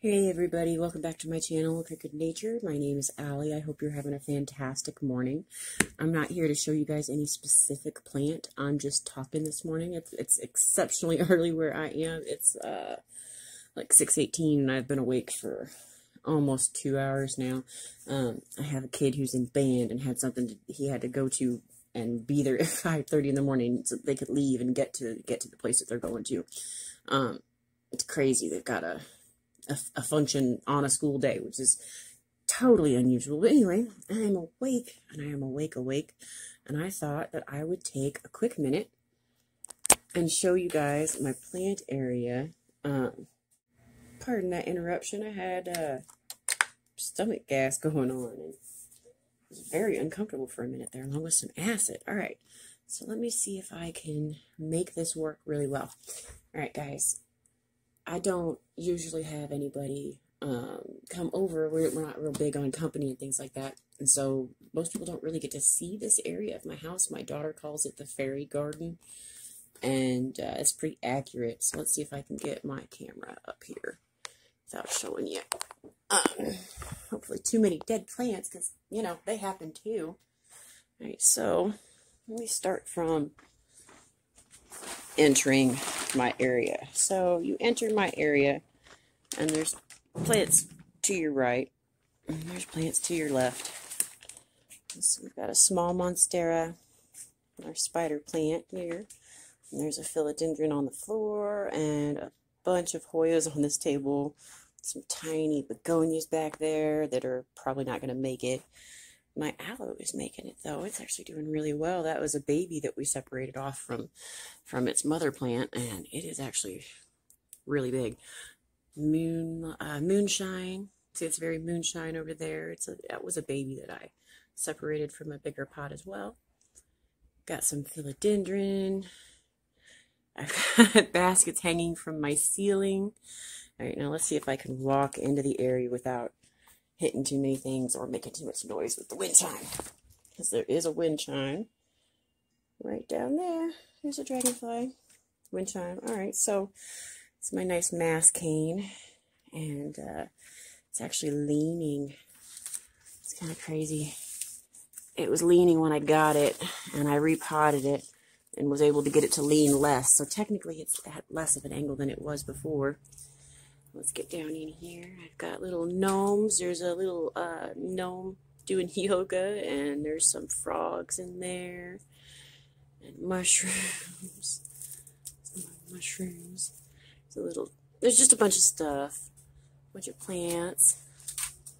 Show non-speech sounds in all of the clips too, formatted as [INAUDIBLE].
Hey everybody, welcome back to my channel, Crooked Nature. My name is Allie. I hope you're having a fantastic morning. I'm not here to show you guys any specific plant. I'm just talking this morning. It's, it's exceptionally [LAUGHS] early where I am. It's uh, like 6.18 and I've been awake for almost two hours now. Um, I have a kid who's in band and had something to, he had to go to and be there [LAUGHS] at 5.30 in the morning so they could leave and get to get to the place that they're going to. Um, it's crazy. They've got a a, a function on a school day, which is totally unusual. But anyway, I am awake, and I am awake, awake, and I thought that I would take a quick minute and show you guys my plant area. Um, pardon that interruption. I had uh, stomach gas going on, and it was very uncomfortable for a minute there, along with some acid. All right, so let me see if I can make this work really well. All right, guys, I don't usually have anybody um, come over. We're, we're not real big on company and things like that. And so most people don't really get to see this area of my house. My daughter calls it the fairy garden. And uh, it's pretty accurate. So let's see if I can get my camera up here without showing you. Um, hopefully too many dead plants because, you know, they happen too. All right, so let me start from entering my area. So you enter my area, and there's plants to your right, and there's plants to your left. So we've got a small monstera, our spider plant here. And there's a philodendron on the floor, and a bunch of Hoyas on this table. Some tiny begonias back there that are probably not going to make it. My aloe is making it though. It's actually doing really well. That was a baby that we separated off from from its mother plant, and it is actually really big. Moon uh, moonshine. See, it's very moonshine over there. It's a that was a baby that I separated from a bigger pot as well. Got some philodendron. I've got [LAUGHS] baskets hanging from my ceiling. All right, now let's see if I can walk into the area without hitting too many things or making too much noise with the wind chime. Because there is a wind chime right down there. There's a dragonfly wind chime. All right, so it's my nice mass cane, and uh, it's actually leaning. It's kind of crazy. It was leaning when I got it, and I repotted it and was able to get it to lean less. So technically, it's at less of an angle than it was before. Let's get down in here. I've got little gnomes. There's a little uh, gnome doing [LAUGHS] yoga, and there's some frogs in there, and mushrooms. [LAUGHS] mushrooms. There's a little. There's just a bunch of stuff. A bunch of plants.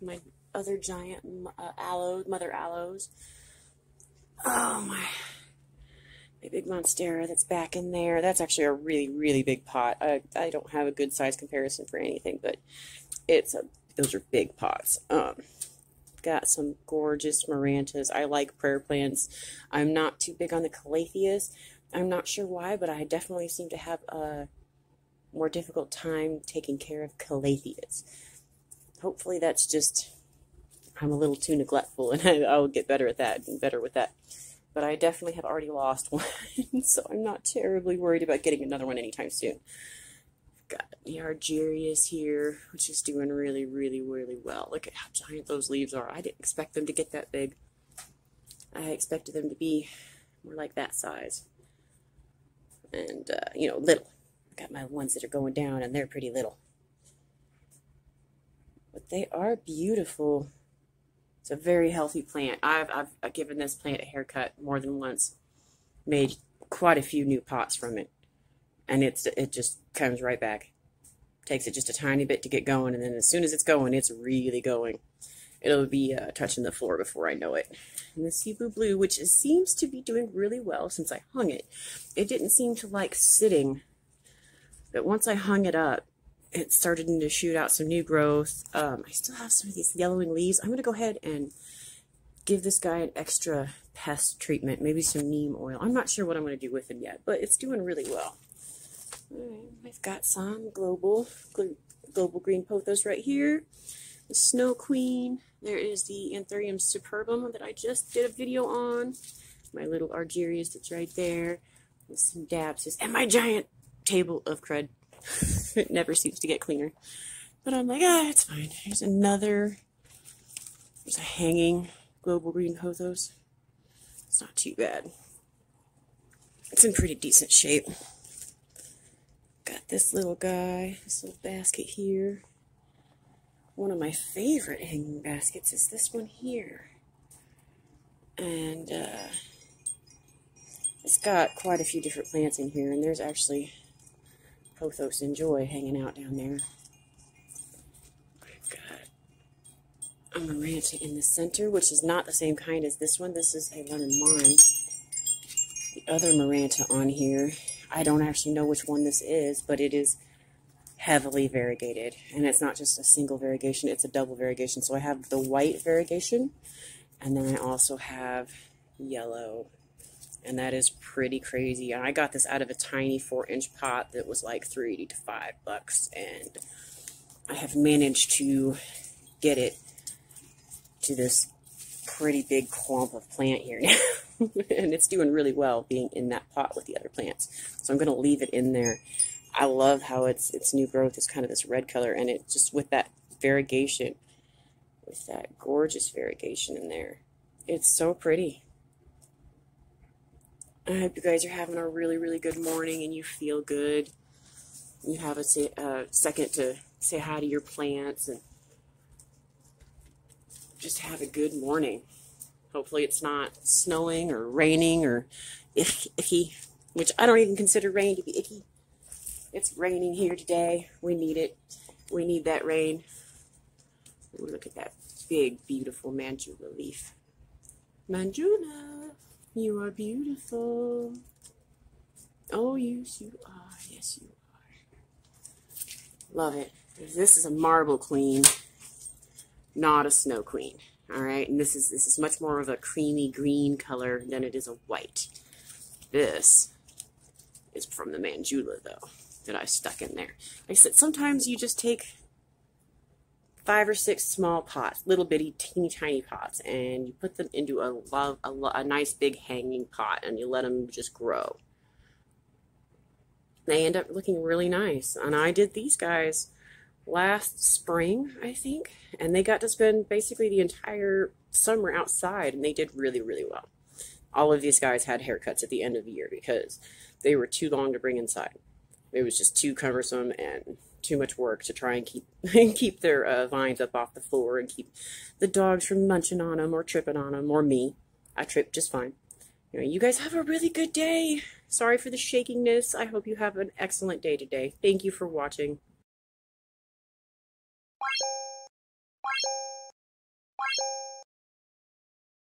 My other giant uh, aloe, mother aloes. Oh my a big monstera that's back in there. That's actually a really, really big pot. I, I don't have a good size comparison for anything, but it's a those are big pots. Um, got some gorgeous marantas. I like prayer plants. I'm not too big on the calatheas. I'm not sure why, but I definitely seem to have a more difficult time taking care of calatheas. Hopefully that's just I'm a little too neglectful and [LAUGHS] I, I'll get better at that and better with that but I definitely have already lost [LAUGHS] one, so I'm not terribly worried about getting another one anytime soon. Got the Argerias here, which is doing really, really, really well. Look at how giant those leaves are. I didn't expect them to get that big. I expected them to be more like that size. And, uh, you know, little. I got my ones that are going down, and they're pretty little. But they are beautiful. It's a very healthy plant. I've, I've given this plant a haircut more than once, made quite a few new pots from it, and it's it just comes right back. Takes it just a tiny bit to get going, and then as soon as it's going, it's really going. It'll be uh, touching the floor before I know it. And the Cebu Blue, which is, seems to be doing really well since I hung it. It didn't seem to like sitting, but once I hung it up, it started to shoot out some new growth. Um, I still have some of these yellowing leaves. I'm going to go ahead and give this guy an extra pest treatment, maybe some neem oil. I'm not sure what I'm going to do with him yet, but it's doing really well. I've got some global, global green pothos right here. The Snow Queen. There is the Anthurium superbum that I just did a video on. My little Argerias that's right there. With some dabs. And my giant table of crud. [LAUGHS] it never seems to get cleaner. But I'm like, ah, it's fine. Here's another. There's a hanging global green pothos. It's not too bad. It's in pretty decent shape. Got this little guy, this little basket here. One of my favorite hanging baskets is this one here. And uh, it's got quite a few different plants in here, and there's actually Pothos enjoy hanging out down there. I've got a in the center, which is not the same kind as this one. This is a lemon lime. The other Maranta on here, I don't actually know which one this is, but it is heavily variegated. And it's not just a single variegation, it's a double variegation. So I have the white variegation, and then I also have yellow and that is pretty crazy. And I got this out of a tiny four inch pot that was like three to five bucks, and I have managed to get it to this pretty big clump of plant here [LAUGHS] now. and it's doing really well being in that pot with the other plants. So I'm going to leave it in there. I love how its its new growth is kind of this red color, and it just with that variegation, with that gorgeous variegation in there, it's so pretty. I hope you guys are having a really, really good morning and you feel good. You have a second to say hi to your plants and just have a good morning. Hopefully, it's not snowing or raining or icky, which I don't even consider rain to be icky. It's raining here today. We need it. We need that rain. Ooh, look at that big, beautiful Manjula leaf. Manjula! You are beautiful. Oh, yes, you are. Yes, you are. Love it. This is a marble queen, not a snow queen. All right, and this is this is much more of a creamy green color than it is a white. This is from the Manjula, though, that I stuck in there. Like I said, sometimes you just take five or six small pots, little bitty, teeny tiny pots, and you put them into a, love, a, a nice big hanging pot and you let them just grow. They end up looking really nice. And I did these guys last spring, I think, and they got to spend basically the entire summer outside and they did really, really well. All of these guys had haircuts at the end of the year because they were too long to bring inside. It was just too cumbersome and too much work to try and keep [LAUGHS] keep their uh, vines up off the floor and keep the dogs from munching on them or tripping on them or me. I trip just fine. Anyway, you guys have a really good day. Sorry for the shakiness. I hope you have an excellent day today. Thank you for watching.